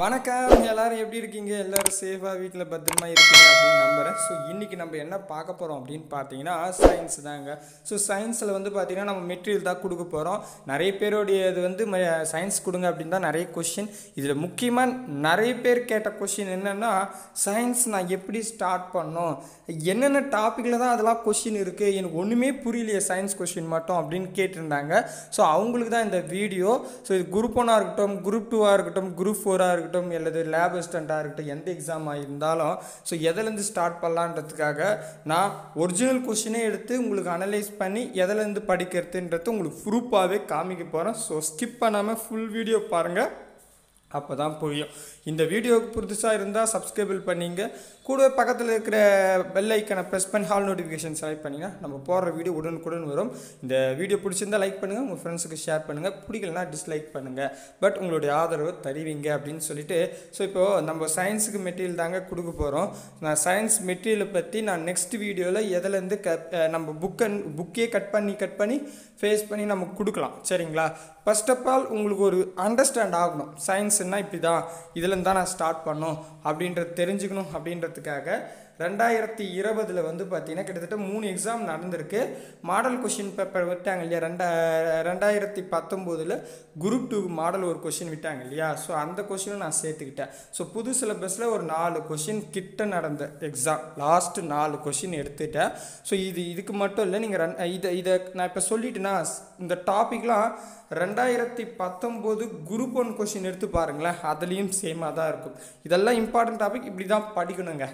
வணக்கம் எல்லாரும் எப்படி இருக்கீங்க? எல்லாரும் சேஃபாக வீட்டில் பத்திரமா இருக்கீங்க அப்படின்னு நம்புகிறேன் ஸோ இன்றைக்கி நம்ம என்ன பார்க்க போகிறோம் அப்படின்னு பார்த்தீங்கன்னா சயின்ஸ் தாங்க. ஸோ சயின்ஸில் வந்து பார்த்தீங்கன்னா நம்ம மெட்டீரியல் தான் கொடுக்க போகிறோம் நிறைய பேருடைய இது வந்து சயின்ஸ் கொடுங்க அப்படின்னு தான் நிறைய கொஷின் இதில் முக்கியமாக நிறைய பேர் கேட்ட கொஷின் என்னென்னா சயின்ஸ் நான் எப்படி ஸ்டார்ட் பண்ணோம் என்னென்ன டாப்பிக்கில் தான் அதெல்லாம் கொஷின் இருக்குது எனக்கு ஒன்றுமே புரியலையே சயின்ஸ் கொஷின் மட்டும் அப்படின்னு கேட்டிருந்தாங்க. ஸோ அவங்களுக்கு தான் இந்த வீடியோ ஸோ இது குரூப் ஒன்னாக இருக்கட்டும் குரூப் டூவாக இருக்கட்டும் குரூப் ஃபோராக இருக்கட்டும் அல்லது லேப் அசிஸ்டண்ட்டாக இருக்கட்டும் எந்த எக்ஸாமாக இருந்தாலும் ஸோ எதுலேருந்து ஸ்டார்ட் பண்ணலான்றதுக்காக நான் ஒரிஜினல் கொஷினே எடுத்து உங்களுக்கு அனலைஸ் பண்ணி எதுலேருந்து படிக்கிறதுன்றது உங்களுக்கு ப்ரூஃபாகவே காமிக்க போகிறேன் ஸோ ஸ்கிப் பண்ணாமல் ஃபுல் வீடியோ பாருங்கள் அப்போ தான் புரியும். இந்த வீடியோவுக்கு புதுசாக இருந்தால் சப்ஸ்கிரைபிள் பண்ணிங்க. கூடவே பக்கத்தில் இருக்கிற பெல் ஐக்கனை ப்ரெஸ் பண்ணி ஹால் நோட்டிஃபிகேஷன் செலக்ட் பண்ணிங்கன்னா நம்ம போடுற வீடியோ உடனுக்குடன் வரும். இந்த வீடியோ பிடிச்சிருந்தா லைக் பண்ணுங்கள் உங்கள் ஃப்ரெண்ட்ஸுக்கு ஷேர் பண்ணுங்கள் பிடிக்கலனா டிஸ்லைக் பண்ணுங்கள் பட் உங்களுடைய ஆதரவு தருவீங்க அப்படின்னு சொல்லிட்டு ஸோ இப்போது நம்ம சயின்ஸுக்கு மெட்டீரியல் தாங்க கொடுக்க போகிறோம் நான் சயின்ஸ் மெட்டீரியலை பற்றி நான் நெக்ஸ்ட் வீடியோவில் எதுலேருந்து க நம்ம புக்கை புக்கே கட் பண்ணி கட் பண்ணி ஃபேஸ் பண்ணி நம்ம கொடுக்கலாம். சரிங்களா? ஃபஸ்ட் ஆஃப் ஆல் உங்களுக்கு ஒரு அண்டர்ஸ்டாண்ட் ஆகணும். சயின்ஸ்னால் இப்படி தான் இதுலேருந்து தான் நான் ஸ்டார்ட் பண்ணோம் அப்படின்றது தெரிஞ்சுக்கணும் அப்படின்றது அப்படின்றதுக்காக ரெண்டாயிரத்தி இருபதில் வந்து பார்த்தீங்கன்னா கிட்டத்தட்ட மூணு எக்ஸாம் நடந்திருக்கு. மாடல் கொஷின் பேப்பர் விட்டாங்க இல்லையா? ரெண்டா ரெண்டாயிரத்தி பத்தொம்போதில் குரூப் டூ மாடல் ஒரு கொஷின் விட்டாங்க இல்லையா? ஸோ அந்த கொஷினும் நான் சேர்த்துக்கிட்டேன். ஸோ புது சிலபஸில் ஒரு நாலு கொஷின் கிட்ட நடந்த எக்ஸாம் லாஸ்ட்டு நாலு கொஷின் எடுத்துட்டேன். ஸோ இது இதுக்கு மட்டும் இல்லை நீங்கள் ரன் இதை இதை நான் இப்போ சொல்லிட்டேன்னா இந்த டாபிக்லாம் ரெண்டாயிரத்தி பத்தொம்போது குரூப் ஒன் கொஷின் எடுத்து பாருங்களேன். அதுலேயும் சேமாக தான் இருக்கும். இதெல்லாம் இம்பார்ட்டன்ட் டாபிக் இப்படி தான் படிக்கணுங்க.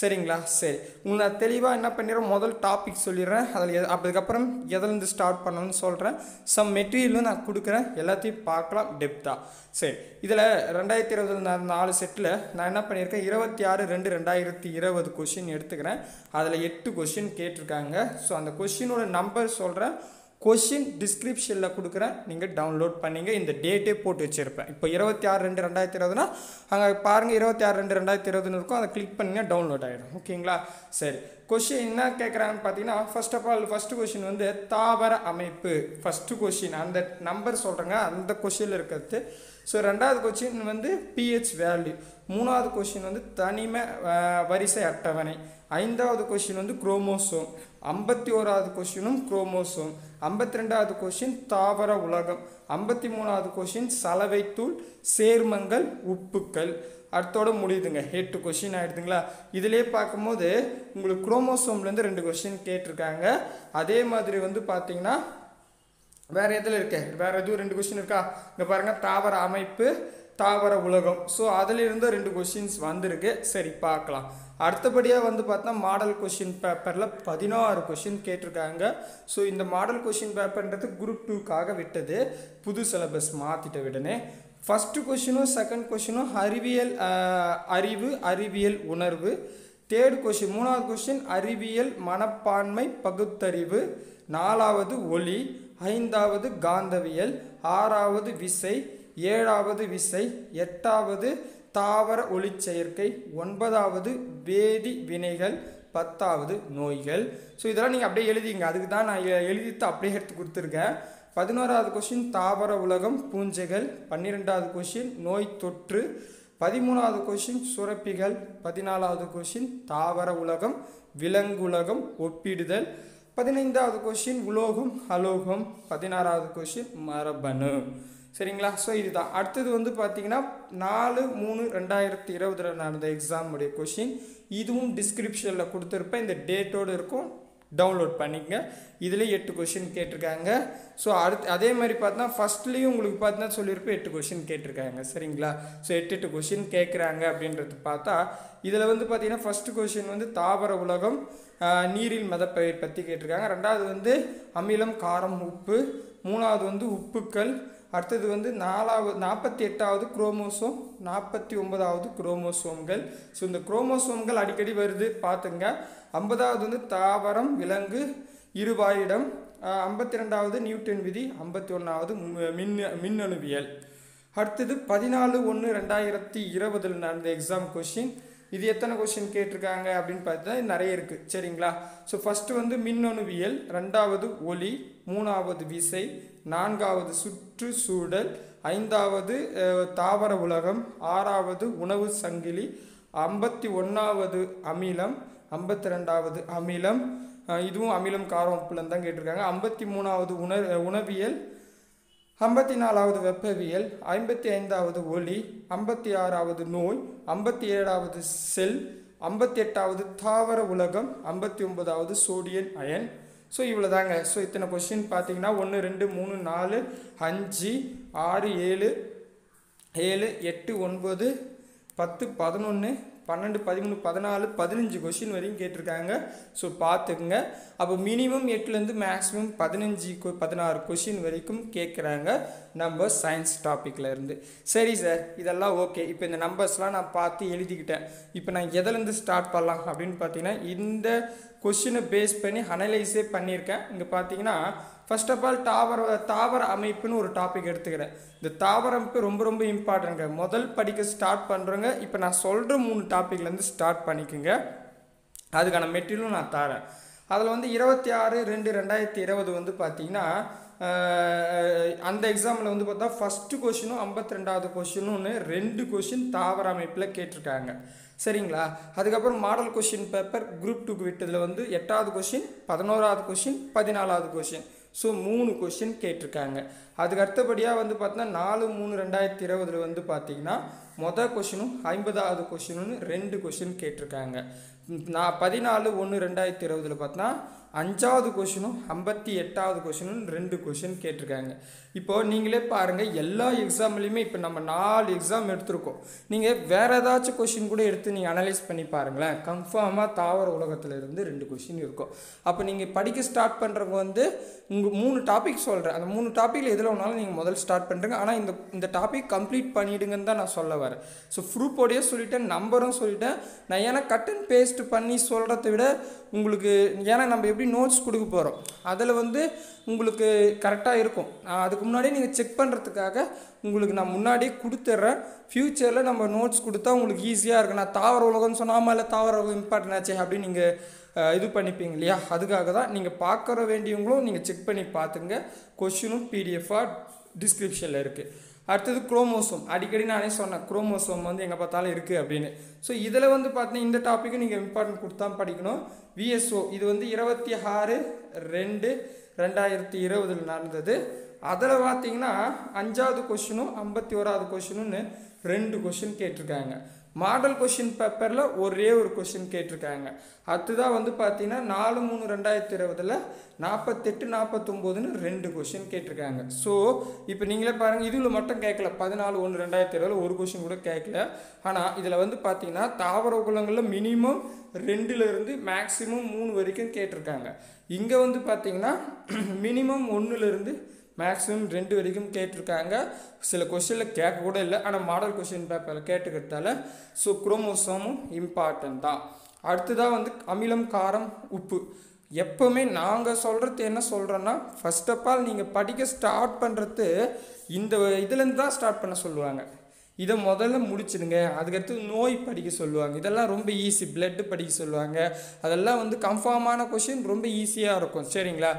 சரிங்களா? சரி. உங்களுக்கு நான் தெளிவாக என்ன பண்ணிடுறேன்? முதல் டாபிக் சொல்லிடுறேன். அதில் அதுக்கப்புறம் எதுலேருந்து ஸ்டார்ட் பண்ணணும்னு சொல்கிறேன் சம் மெட்டீரியலும் நான் கொடுக்குறேன். எல்லாத்தையும் பார்க்கலாம் டெப்த்தாக சரி. இதில் ரெண்டாயிரத்தி இருபதில் நான் நாலு செட்டில் நான் என்ன பண்ணியிருக்கேன்? இருபத்தி ஆறு ரெண்டு ரெண்டாயிரத்தி இருபது கொஷின் எடுத்துக்கிறேன். அதில் எட்டு கொஷின் கேட்டிருக்காங்க. ஸோ அந்த கொஷினோட நம்பர் சொல்கிறேன் கொஷின் டிஸ்கிரிப்ஷனில் கொடுக்குறேன். நீங்கள் டவுன்லோட் பண்ணிங்க. இந்த டேட்டே போட்டு வச்சுருப்பேன். இப்போ இருபத்தி ஆறு ரெண்டு ரெண்டாயிரத்தி இருபதுனா அங்கே பாருங்கள் இருபத்தி ஆறு ரெண்டு ரெண்டாயிரத்தி இருபதுன்னு இருக்கும். அதை கிளிக் பண்ணிங்கன்னா டவுன்லோட் ஆகிடும் ஓகேங்களா? சரி. கொஷின் என்ன கேட்குறாங்கன்னு பார்த்தீங்கன்னா first of all first question வந்து தாவர அமைப்பு. ஃபஸ்ட்டு கொஷின் அந்த நம்பர் சொல்கிறேங்க அந்த கொஷினில் இருக்கிறது. ஸோ ரெண்டாவது கொஷின் வந்து பிஹெச் வேல்யூ மூணாவது கொஷின் வந்து தனிம வரிசை அட்டவணை. ஐந்தாவது கொஷின் வந்து குரோமோசோம் ஐம்பத்தி ஓராவது கொஷினும் குரோமோசோம் ஐம்பத்தி ரெண்டாவது கொஷின் தாவர உலகம். ஐம்பத்தி மூணாவது கொஷின் சலவைத்தூள் சேர்மங்கள் உப்புக்கள். அடுத்தோட முடியுதுங்க. எட்டு கொஷின் ஆகிடுதுங்களா இதிலே பார்க்கும்போது உங்களுக்கு குரோமோசோம்லேருந்து ரெண்டு கொஷின் கேட்டிருக்காங்க. அதே மாதிரி வந்து பார்த்தீங்கன்னா வேறு எதில் இருக்கு? வேறு எதுவும் ரெண்டு கொஷின் இருக்கா? இங்கே பாருங்கள் தாவர அமைப்பு தாவர உலகம். ஸோ அதிலிருந்து ரெண்டு கொஷின்ஸ் வந்திருக்கு. சரி பார்க்கலாம். அடுத்தபடியாக வந்து பார்த்தா மாடல் கொஷின் பேப்பரில் பதினாறு கொஷின் கேட்டிருக்காங்க. ஸோ இந்த மாடல் கொஷின் பேப்பர்ன்றது குரூப் டூக்காக விட்டது. புது சிலபஸ் மாற்றிட்ட விடனே ஃபஸ்ட்டு கொஷினும் செகண்ட் கொஷினும் அறிவியல் அறிவு அறிவியல் உணர்வு. தேர்ட் கொஷின் மூணாவது கொஷின் அறிவியல் மனப்பான்மை பகுத்தறிவு. நாலாவது ஒளி ஐந்தாவது காந்தவியல் ஆறாவது விசை ஏழாவது விசை எட்டாவது தாவர ஒளிச்செயற்கை ஒன்பதாவது வேதி வினைகள் பத்தாவது நோய்கள். ஸோ இதெல்லாம் நீங்கள் அப்படியே எழுதிங்க. அதுக்கு தான் நான் எழுதித்து அப்படியே எடுத்து கொடுத்துருக்கேன். பதினோராவது கொஷின் தாவர உலகம் பூஞ்சைகள். பன்னிரெண்டாவது கொஷின் நோய் தொற்று. பதிமூணாவது கொஷின் சுரப்பிகள். பதினாலாவது கொஷின் தாவர உலகம் விலங்குலகம் ஒப்பிடுதல். பதினைந்தாவது கொஷின் உலோகம் அலோகம். பதினாறாவது கொஷின் மரபணு. சரிங்களா? ஸோ இதுதான். அடுத்தது வந்து பார்த்தீங்கன்னா நாலு மூணு ரெண்டாயிரத்தி இருபதில் நடந்த எக்ஸாமுடைய கொஷின் இதுவும் டிஸ்கிரிப்ஷனில் கொடுத்துருப்பேன். இந்த டேட்டோடு இருக்கும். டவுன்லோட் பண்ணிக்கங்க. இதில் எட்டு கொஷின் கேட்டிருக்காங்க. ஸோ அடுத்து அதே மாதிரி பார்த்தா ஃபஸ்ட்லேயும் உங்களுக்கு பார்த்தீங்கன்னா சொல்லியிருப்பேன் எட்டு கொஷின் கேட்டிருக்காங்க. சரிங்களா? ஸோ எட்டு எட்டு கொஷின் கேட்குறாங்க அப்படின்றது பார்த்தா இதில் வந்து பார்த்தீங்கன்னா ஃபஸ்ட்டு கொஷின் வந்து தாவர உலகம் நீரில் மதப்பயிர் பற்றி கேட்டிருக்காங்க. ரெண்டாவது வந்து அமிலம் காரம் உப்பு. மூணாவது வந்து உப்புக்கள். அடுத்தது வந்து நாலாவது நாற்பத்தி எட்டாவது குரோமோசோம் நாற்பத்தி ஒன்பதாவது குரோமோசோம்கள். ஸோ இந்த குரோமோசோம்கள் அடிக்கடி வருது பார்த்துங்க. ஐம்பதாவது வந்து தாவரம் விலங்கு இருவாயிடம். ஐம்பத்தி ரெண்டாவது நியூட்டன் விதி ஐம்பத்தி ஒன்றாவது மின் மின்னணுவியல். அடுத்தது பதினாலு ஒன்று ரெண்டாயிரத்தி இருபதில் நடந்த எக்ஸாம் கொஷின் இது எத்தனை கொஷின் கேட்டிருக்காங்க அப்படின்னு பார்த்தா நிறைய இருக்குது சரிங்களா? ஸோ ஃபஸ்ட்டு வந்து மின்னணுவியல் ரெண்டாவது ஒளி மூணாவது விசை நான்காவது சுற்றுச்சூழல் ஐந்தாவது தாவர உலகம் ஆறாவது உணவு சங்கிலி ஐம்பத்தி ஒன்றாவது அமிலம் ஐம்பத்தி ரெண்டாவது அமிலம் இதுவும் அமிலம் காரம் உப்புலன்னு தான் கேட்டிருக்காங்க. ஐம்பத்தி மூணாவது உண உணவியல் ஐம்பத்தி நாலாவது வெப்பவியல் ஐம்பத்தி ஐந்தாவது ஒளி ஐம்பத்தி ஆறாவது நோய் ஐம்பத்தி ஏழாவது செல் ஐம்பத்தி எட்டாவது தாவர உலகம் ஐம்பத்தி ஒன்பதாவது சோடியன் அயன். ஸோ இவ்வளோ தாங்க ஸோ இத்தனை கொஷின் பார்த்தீங்கன்னா ஒன்று ரெண்டு மூணு நாலு அஞ்சு ஆறு ஏழு ஏழு எட்டு ஒன்பது பத்து பதினொன்று பன்னெண்டு பதிமூணு பதினாலு பதினஞ்சு கொஷின் வரையும் கேட்டிருக்காங்க. ஸோ பார்த்துக்குங்க. அப்போ மினிமம் எட்டுலேருந்து மேக்ஸிமம் பதினஞ்சு கொ- பதினாறு கொஷின் வரைக்கும் கேட்குறாங்க நம்ம சயின்ஸ் டாப்பிக்கில் இருந்து. சரி சார் இதெல்லாம் ஓகே இப்போ இந்த நம்பர்ஸ்லாம் நான் பார்த்து எழுதிக்கிட்டேன். இப்போ நான் எதுலேருந்து ஸ்டார்ட் பண்ணலாம் அப்படின்னு பார்த்தீங்கன்னா இந்த கொஷினை பேஸ் பண்ணி அனலைஸே பண்ணியிருக்கேன். இங்கே பார்த்தீங்கன்னா ஃபர்ஸ்ட் ஆஃப் ஆல் தாவர தாவர அமைப்புன்னு ஒரு டாபிக் எடுத்துக்கிறேன். இந்த தாவர அமைப்பு ரொம்ப ரொம்ப இம்பார்ட்டன்ட்ங்க முதல் படிக்க ஸ்டார்ட் பண்ணுறவங்க இப்போ நான் சொல்கிற மூணு டாப்பிக்லேருந்து ஸ்டார்ட் பண்ணிக்கோங்க. அதுக்கான மெட்டீரியலும் நான் தரேன். அதில் வந்து இருபத்தி ஆறு ரெண்டு ரெண்டாயிரத்தி இருபது வந்து பார்த்தீங்கன்னா அந்த எக்ஸாமில் வந்து பார்த்தா ஃபஸ்ட்டு கொஷினும் ஐம்பத்தி ரெண்டாவது கொஷினும் ரெண்டு கொஷின் தாவர அமைப்பில் கேட்டிருக்காங்க. சரிங்களா? அதுக்கப்புறம் மாடல் கொஷின் பேப்பர் குரூப் டூக்கு விட்டதில் வந்து எட்டாவது கொஷின் பதினோராவது கொஷின் பதினாலாவது கொஷின் ஸோ மூணு கொஷின் கேட்டிருக்காங்க. அதுக்கு அடுத்தபடியாக வந்து பார்த்தீங்கன்னா நாலு மூணு ரெண்டாயிரத்தி இருபதில் வந்து பார்த்தீங்கன்னா மொதல் கொஷினும் ஐம்பதாவது கொஷினும் ரெண்டு கொஷின் கேட்டிருக்காங்க. நான் பதினாலு ஒன்று ரெண்டாயிரத்தி இருபதில் பார்த்தா அஞ்சாவது கொஷினும் ஐம்பத்தி எட்டாவது கொஷினும் ரெண்டு கொஷின் கேட்டிருக்காங்க. இப்போ நீங்களே பாருங்கள் எல்லா எக்ஸாம்லேயுமே இப்போ நம்ம நாலு எக்ஸாம் எடுத்திருக்கோம். நீங்கள் வேற ஏதாச்சும் கொஷின் கூட எடுத்து நீங்கள் அனலைஸ் பண்ணி பாருங்களேன். கன்ஃபார்மாக தாவர உலகத்தில் இருந்து ரெண்டு கொஷின் இருக்கும். அப்போ நீங்கள் படிக்க ஸ்டார்ட் பண்ணுறவங்க வந்து உங்கள் மூணு டாபிக் சொல்கிறேன் அந்த மூணு டாப்பிக்கில் எதில் வேணாலும் நீங்கள் முதல்ல ஸ்டார்ட் பண்ணுறீங்க ஆனால் இந்த இந்த டாபிக் கம்ப்ளீட் பண்ணிடுங்கன்னு தான் நான் சொல்ல வரேன். ஸோ ப்ரூஃபோடையே சொல்லிட்டேன் நம்பரும் சொல்லிட்டேன். நான் ஏன்னா கட் அண்ட் பேஸ்ட் பண்ணி சொல்கிறத விட உங்களுக்கு ஏன்னா நம்ம எப்படி நோட்ஸ் கொடுக்க போகிறோம் அதில் வந்து உங்களுக்கு கரெக்டாக இருக்கும். நான் அதுக்கு முன்னாடியே நீங்கள் செக் பண்ணுறதுக்காக உங்களுக்கு நான் முன்னாடியே கொடுத்துட்றேன். ஃப்யூச்சரில் நம்ம நோட்ஸ் கொடுத்தா உங்களுக்கு ஈஸியாக இருக்கும். நான் தாவர உலகம்னு சொன்னாமல் இல்லை தாவர உலகம் இம்பார்ட்டன் ஆச்சு அப்படின்னு நீங்கள் இது பண்ணிப்பீங்க இல்லையா? அதுக்காக தான் நீங்கள் பார்க்குற வேண்டியவங்களும் நீங்கள் செக் பண்ணி பார்த்துங்க. கொஷினும் பிடிஎஃபாக டிஸ்கிரிப்ஷனில் இருக்குது அடுத்தது குரோமோசோம் அடிக்கடி நானே சொன்னேன் குரோமோசோம் வந்து எங்கே பார்த்தாலும் இருக்குது அப்படின்னு. ஸோ இதில் வந்து பார்த்தீங்கன்னா இந்த டாப்பிக்கு நீங்கள் இம்பார்ட்டன்ட் கொடுத்தா படிக்கணும். விஎஸ்ஓ இது வந்து இருபத்தி ஆறு ரெண்டு ரெண்டாயிரத்தி இருபதில் நடந்தது. அதில் பார்த்தீங்கன்னா அஞ்சாவது கொஷினும் ஐம்பத்தி ஓராவது கொஷினுன்னு ரெண்டு கொஷின் கேட்டிருக்காங்க. மாடல் கொஷின் பேப்பரில் ஒரே ஒரு கொஷின் கேட்டிருக்காங்க. அதுதான் வந்து பார்த்தீங்கன்னா நாலு மூணு ரெண்டாயிரத்தி இருபதில் நாற்பத்தெட்டு நாற்பத்தொம்போதுன்னு ரெண்டு கொஷின் கேட்டிருக்காங்க. ஸோ இப்போ நீங்களே பாருங்கள் இதில் மட்டும் கேட்கல பதினாலு ஒன்று ரெண்டாயிரத்தி இருபதில் ஒரு கொஷின் கூட கேட்கல ஆனால் இதில் வந்து பார்த்தீங்கன்னா தாவர குலங்களில் மினிமம் ரெண்டுலேருந்து மேக்ஸிமம் மூணு வரைக்கும் கேட்டிருக்காங்க. இங்கே வந்து பார்த்தீங்கன்னா மினிமம் ஒன்றுலேருந்து மேக்ஸிமம் ரெண்டு வரைக்கும் கேட்டிருக்காங்க. சில கொஷினில் கேட்க கூட இல்லை. ஆனால் மாடல் கொஷின் பேப்பரில் கேட்டுக்கிறதால ஸோ குரோமோசோமும் இம்பார்ட்டன்ட் தான். அடுத்ததாக வந்து அமிலம் காரம் உப்பு. எப்போவுமே நாங்கள் சொல்கிறது என்ன சொல்கிறோன்னா ஃபர்ஸ்ட் ஆஃப் ஆல் நீங்கள் படிக்க ஸ்டார்ட் பண்ணுறது இந்த இதுலேருந்து தான் ஸ்டார்ட் பண்ண சொல்லுவாங்க. இதை முதல்ல முடிச்சிடுங்க. அதுக்கடுத்து நோய் படிக்க சொல்லுவாங்க. இதெல்லாம் ரொம்ப ஈஸி பிளட்டு படிக்க சொல்லுவாங்க. அதெல்லாம் வந்து கன்ஃபார்மான கொஷின் ரொம்ப ஈஸியாக இருக்கும். சரிங்களா?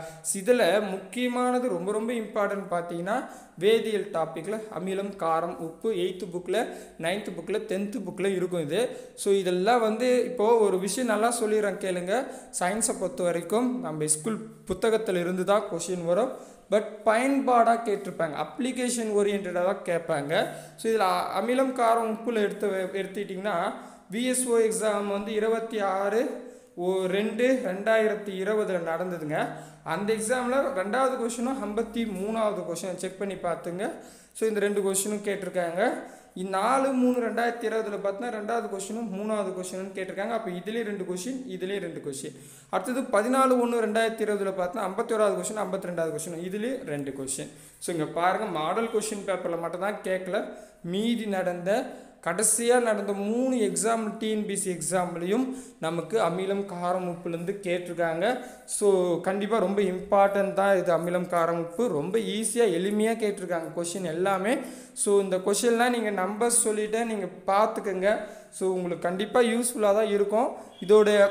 இதில் முக்கியமானது ரொம்ப ரொம்ப இம்பார்ட்டன்ட் பார்த்தீங்கன்னா வேதியியல் டாப்பிக்கில் அமிலம் காரம் உப்பு எயித்து புக்கில் நைன்த்து புக்கில் டென்த்து புக்கில் இருக்கும் இது. ஸோ இதெல்லாம் வந்து இப்போது ஒரு விஷயம் நல்லா சொல்லிடுறேன் கேளுங்க. சயின்ஸை பொறுத்த வரைக்கும் நம்ம ஸ்கூல் புத்தகத்தில் இருந்து தான் கொஷின் வரும். பட் பயன்பாடாக கேட்டிருப்பாங்க. அப்ளிகேஷன் ஓரியன்டாக தான் கேட்பாங்க. ஸோ இதில் அமிலம் காரம் உப்புல எடுத்து எடுத்துக்கிட்டிங்கன்னா விஎஸ்ஓ எக்ஸாம் வந்து இருபத்தி ஆறு ஓ ரெண்டு ரெண்டாயிரத்தி இருபதில் நடந்ததுங்க. அந்த எக்ஸாமில் ரெண்டாவது கொஷினும் ஐம்பத்தி மூணாவது கொஷின் செக் பண்ணி பார்த்துங்க. ஸோ இந்த ரெண்டு கொஷினும் கேட்டிருக்காங்க. நாலு மூணு ரெண்டாயிரத்தி இருபதுல பார்த்தீங்கன்னா ரெண்டாவது கொஷினும் மூணாவது கொஷினும் கேட்டிருக்காங்க. அப்போ இதுலேயே ரெண்டு கொஷின் இதுலேயே ரெண்டு கொஷின் அடுத்தது பதினாலு ஒன்று ரெண்டாயிரத்தி இருபதுல பார்த்தா ஐம்பத்தி ஓராவது கொஷின் ஐம்பத்தி ரெண்டாவது கொஷின் இதுலேயே ரெண்டு கொஷின் ஸோ இங்கே பாருங்கள் மாடல் கொஷின் பேப்பரில் மட்டும் தான் கேட்கல மீதி நடந்த கடைசியாக நடந்த மூணு எக்ஸாம் டிஎன்பிசி எக்ஸாம்லேயும் நமக்கு அமிலம் காரம் உப்புலேருந்து கேட்டிருக்காங்க. ஸோ கண்டிப்பாக ரொம்ப இம்பார்ட்டன்ட் தான் இது அமிலம் காரம் உப்பு. ரொம்ப ஈஸியாக எளிமையாக கேட்டிருக்காங்க கொஷின் எல்லாமே. ஸோ இந்த கொஷின்லாம் நீங்கள் நம்பர் சொல்லிவிட்டு நீங்கள் பார்த்துக்கோங்க. ஸோ உங்களுக்கு கண்டிப்பாக யூஸ்ஃபுல்லாக தான் இருக்கும். இதோடய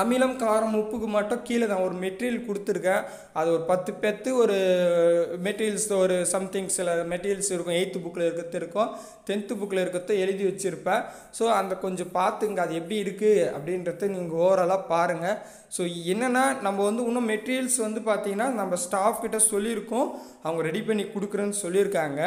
அமிலம் காரம் உப்புக்கு மட்டும் கீழே தான். ஒரு மெட்டீரியல் கொடுத்துருக்கேன். அது ஒரு பத்து பேர்த்து ஒரு மெட்டீரியல்ஸ் ஒரு சம்திங் சில மெட்டீரியல்ஸ் இருக்கும். எயித்து புக்கில் இருக்கிறது இருக்கும். டென்த்து புக்கில் இருக்கிறத எழுதி வச்சுருப்பேன். ஸோ அந்த கொஞ்சம் பார்த்துங்க. அது எப்படி இருக்குது அப்படின்றத நீங்கள் ஓவராலாக பாருங்கள் ஸோ என்னென்னா நம்ம வந்து இன்னும் மெட்டீரியல்ஸ் வந்து பார்த்திங்கன்னா நம்ம ஸ்டாஃப் கிட்ட சொல்லியிருக்கோம். அவங்க ரெடி பண்ணி கொடுக்குறேன்னு சொல்லியிருக்காங்க.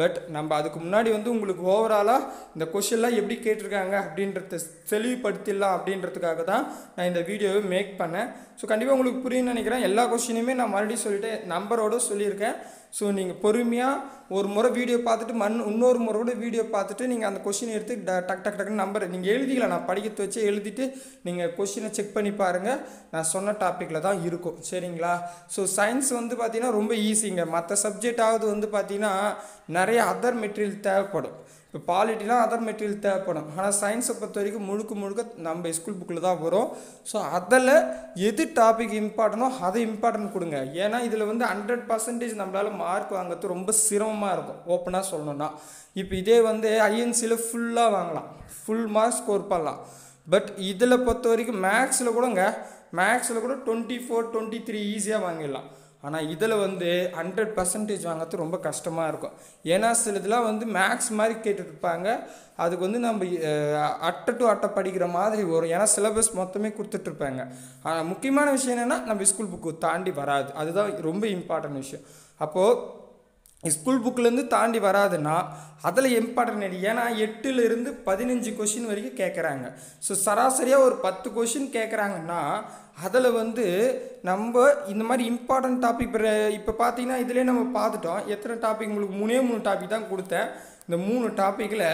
பட் நம்ம அதுக்கு முன்னாடி வந்து உங்களுக்கு ஓவராலாக இந்த கொஷின்லாம் எப்படி கேட்டிருக்காங்க அப்படின்றத தெளிவுபடுத்திடலாம் அப்படின்றதுக்காக தான் நான் இந்த வீடியோவை மேக் பண்ணேன். ஸோ கண்டிப்பாக உங்களுக்கு புரியும்னு நினைக்கிறேன். எல்லா கொஸ்டினுமே நான் மறுபடியும் சொல்லிட்டு நம்பரோடு சொல்லியிருக்கேன். ஸோ நீங்கள் பொறுமையாக ஒரு முறை வீடியோ பார்த்துட்டு மண் இன்னொரு முறையோட வீடியோ பார்த்துட்டு நீங்கள் அந்த கொஷின் எடுத்து ட- டக் டக் டக்குன்னு நம்பர் நீங்கள் எழுதிக்கலாம் நான் படிக்கிறத வச்சு எழுதிட்டு நீங்கள் கொஷினை செக் பண்ணி பாருங்கள் நான் சொன்ன டாப்பிக்கில் தான் இருக்கும். சரிங்களா? ஸோ சயின்ஸ் வந்து பார்த்திங்கன்னா ரொம்ப ஈஸிங்க மற்ற சப்ஜெக்டாவது வந்து பார்த்திங்கன்னா நிறைய அதர் மெட்டீரியல் தேவைப்படும். இப்போ பாலிட்டிலாம் அதர் மெட்டீரியல் தேவைப்படும். ஆனால் சயின்ஸை பொறுத்த வரைக்கும் முழுக்க முழுக்க நம்ம ஸ்கூல் புக்கில் தான் வரும். ஸோ அதில் எது டாபிக் இம்பார்ட்டனோ அதை இம்பார்ட்டன்ட் கொடுங்க. ஏன்னா இதில் வந்து ஹண்ட்ரட் பர்சன்டேஜ் நம்மளால் மார்க் வாங்குறது ரொம்ப சிரமமாக இருக்கும். ஓப்பனாக சொல்லணும்னா. இப்போ இதே வந்து ஐஎன்சியில் ஃபுல்லாக வாங்கலாம். ஃபுல் மார்க் ஸ்கோர் பண்ணலாம். பட் இதில் பொறுத்த வரைக்கும் மேக்ஸில் கூடங்க மேக்ஸில் கூட டுவெண்ட்டி ஃபோர் டுவெண்ட்டி த்ரீ ஈஸியாக வாங்கிடலாம். ஆனால் இதில் வந்து ஹண்ட்ரட் பர்சன்டேஜ் வாங்குறது ரொம்ப கஷ்டமாக இருக்கும். ஏன்னா சிலதுலாம் வந்து மேக்ஸ் மாதிரி கேட்டுருப்பாங்க அதுக்கு வந்து நம்ம அட்டை டு அட்டை படிக்கிற மாதிரி வரும். ஏன்னா சிலபஸ் மொத்தமே கொடுத்துட்ருப்பாங்க ஆனால் முக்கியமான விஷயம் என்னென்னா நம்ம ஸ்கூல் புக்கு தாண்டி வராது. அதுதான் ரொம்ப இம்பார்ட்டன்ட் விஷயம். அப்போது ஸ்கூல் புக்கிலேருந்து தாண்டி வராதுன்னா அதில் இம்பார்ட்டன் இம்பார்ட்டன்ட் ஏன்னா எட்டுலேருந்து பதினஞ்சு கொஷின் வரைக்கும் கேட்குறாங்க ஸோ சராசரியாக ஒரு பத்து கொஷின் கேட்குறாங்கன்னா அதில் வந்து நம்ம இந்த மாதிரி இம்பார்ட்டன்ட் டாபிக் இப்போ இப்போ பார்த்தீங்கன்னா இதிலே நம்ம பார்த்துட்டோம் எத்தனை டாபிக் உங்களுக்கு மூணே மூணு டாபிக் தான் கொடுத்தேன். இந்த மூணு டாப்பிக்கில்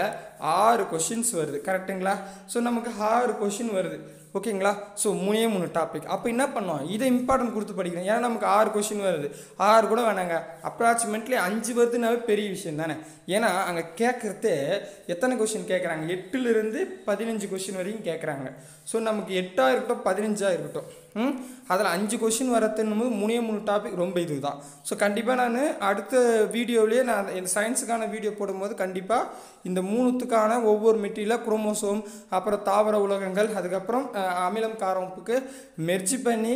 ஆறு கொஷின்ஸ் வருது. கரெக்டுங்களா ஸோ நமக்கு ஆறு கொஷின் வருது. ஓகேங்களா? ஸோ மூணே மூணு டாபிக் அப்போ என்ன பண்ணோம்? இதை இம்பார்ட்டன்ட் கொடுத்து படிக்கிறேன் ஏன்னா நமக்கு ஆறு கொஷின் வருது. ஆறு கூட வேணாங்க. அப்ராக்சிமேட்லி அஞ்சு வருதுனாவே பெரிய விஷயம் தானே? ஏன்னா அங்கே கேட்குறது எத்தனை கொஷின் கேட்குறாங்க எட்டுலேருந்து பதினஞ்சு கொஷின் வரைக்கும் கேட்குறாங்க ஸோ நமக்கு எட்டாக இருக்கட்டும் பதினஞ்சாக இருக்கட்டும். ம்? அதில் அஞ்சு கொஷின் வரத்துன்னும் போது மூணே மூணு டாபிக் ரொம்ப இது தான் ஸோ கண்டிப்பாக நான் அடுத்த வீடியோவிலேயே நான் இந்த சயின்ஸுக்கான வீடியோ போடும்போது கண்டிப்பாக இந்த மூணுத்துக்கான ஒவ்வொரு மெட்டீரியலாக குரோமோசோம் அப்புறம் தாவர உலகங்கள் அதுக்கப்புறம் அமிலம் காரம் உப்புக்கு மெர்ஜி பண்ணி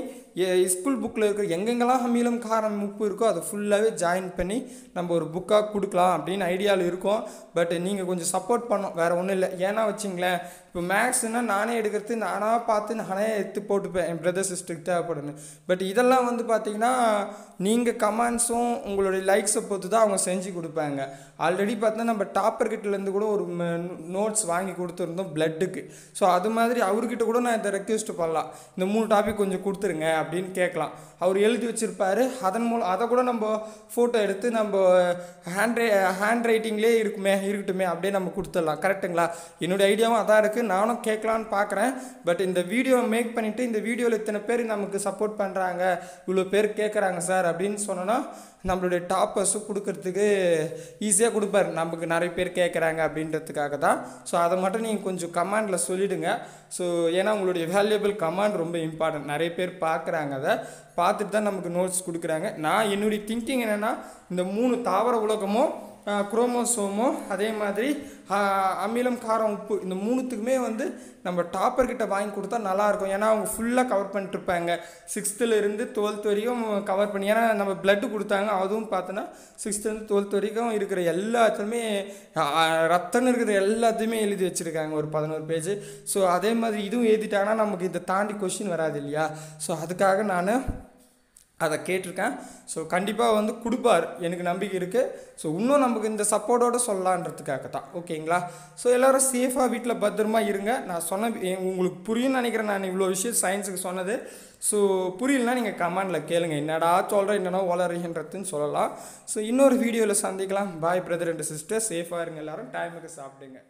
ஸ்கூல் புக்கில் இருக்கிற எங்கெங்கெல்லாம் அமிலம் காரம் உப்பு இருக்கோ அதை ஃபுல்லாகவே ஜாயின் பண்ணி நம்ம ஒரு புக்காக கொடுக்கலாம் அப்படின்னு ஐடியாவில் இருக்கோம். பட் நீங்கள் கொஞ்சம் சப்போர்ட் பண்ணோம் வேறு ஒன்றும் இல்லை. ஏன்னா வச்சிங்களேன் இப்போ மேக்ஸ்னால் நானே எடுக்கிறது நானாக பார்த்து நானே எடுத்து போட்டுப்பேன் என் பிரதர் சிஸ்டருக்கு தேவைப்படுன்னு பட் இதெல்லாம் வந்து பார்த்தீங்கன்னா நீங்கள் கமெண்ட்ஸும் உங்களுடைய லைக்ஸை பொறுத்து தான் அவங்க செஞ்சு கொடுப்பாங்க. ஆல்ரெடி பார்த்தா நம்ம டாப்பர் கிட்டேருந்து கூட ஒரு நோட்ஸ் வாங்கி கொடுத்துருந்தோம் பிளட்டுக்கு ஸோ அது மாதிரி அவர்கிட்ட கூட நான் இதை ரெக்வெஸ்ட் பண்ணலாம். இந்த மூணு டாபிக் கொஞ்சம் கொடுத்துருங்க அப்படின்னு கேட்கலாம். அவர் எழுதி வச்சுருப்பாரு. அதன் மூலம் அதை கூட நம்ம ஃபோட்டோ எடுத்து நம்ம ஹேண்ட் ஹேண்ட் ரைட்டிங்லேயே இருக்குமே இருக்கட்டுமே அப்படியே நம்ம கொடுத்துடலாம். கரெக்ட்டுங்களா? என்னுடைய ஐடியாவும் அதான் இருக்குது நானும் கேட்கலான்னு பார்க்குறேன். பட் இந்த வீடியோ மேக் பண்ணிவிட்டு இந்த வீடியோவில் இத்தனை பேர் நமக்கு சப்போர்ட் பண்ணுறாங்க இவ்வளோ பேர் கேட்குறாங்க சார் அப்படின்னு சொன்னோன்னா நம்மளுடைய டாப்பர்ஸும் கொடுக்கறதுக்கு ஈஸியாக கொடுப்பாரு. நமக்கு நிறைய பேர் கேட்குறாங்க அப்படின்றதுக்காக தான். ஸோ அதை மட்டும் நீங்கள் கொஞ்சம் கமாண்டில் சொல்லிவிடுங்க ஸோ ஏன்னா உங்களுடைய வேல்யூபிள் கமாண்ட் ரொம்ப இம்பார்ட்டன்ட் நிறைய பேர் பார்க்குறாங்க அதை. பார்த்துட்டு தான் நமக்கு நோட்ஸ் கொடுக்குறாங்க. நான் என்னுடைய திங்கிங் என்னென்னா இந்த மூணு தாவர உலகமும் குரோமோசோமோ அதே மாதிரி அமிலம் காரம் உப்பு இந்த மூணுத்துக்குமே வந்து நம்ம டாப்பர்கிட்ட வாங்கி கொடுத்தா நல்லாயிருக்கும். ஏன்னா அவங்க ஃபுல்லாக கவர் பண்ணிட்டுருப்பாங்க. சிக்ஸ்த்துலேருந்து டுவெல்த் வரைக்கும் கவர் பண்ணி ஏன்னா நம்ம பிளட்டு கொடுத்தாங்க. அதுவும் பார்த்தோன்னா சிக்ஸ்த்துலேருந்து டுவெல்த் வரைக்கும் இருக்கிற எல்லாத்துலேயுமே ரத்தம்னு இருக்கிற எல்லாத்தையுமே எழுதி வச்சுருக்காங்க. ஒரு பதினோரு பேஜ் ஸோ அதே மாதிரி இதுவும் எழுதிட்டாங்கன்னா நமக்கு இதை தாண்டி கொஷின் வராது இல்லையா? ஸோ அதுக்காக நான் அதை கேட்டிருக்கேன். ஸோ கண்டிப்பாக வந்து கொடுப்பார். எனக்கு நம்பிக்கை இருக்குது ஸோ இன்னும் நமக்கு இந்த சப்போர்ட்டோடு சொல்லலான்றதுக்காக தான் ஓகேங்களா? ஸோ எல்லோரும் சேஃபாக வீட்டில் பத்திரமா இருங்க. நான் சொன்ன உங்களுக்கு புரியும்னு நினைக்கிறேன் நான் இவ்வளோ விஷயம் சயின்ஸுக்கு சொன்னது. ஸோ புரியலனா நீங்கள் கமெண்டில் கேளுங்க. என்னடா சொல்கிறேன் என்னடா வளருகின்றதுன்னு சொல்லலாம். ஸோ இன்னொரு வீடியோவில் சந்திக்கலாம். பாய் பிரதர் அண்ட் சிஸ்டர் சேஃபாக இருங்க எல்லாரும். டைமுக்கு சாப்பிடுங்க.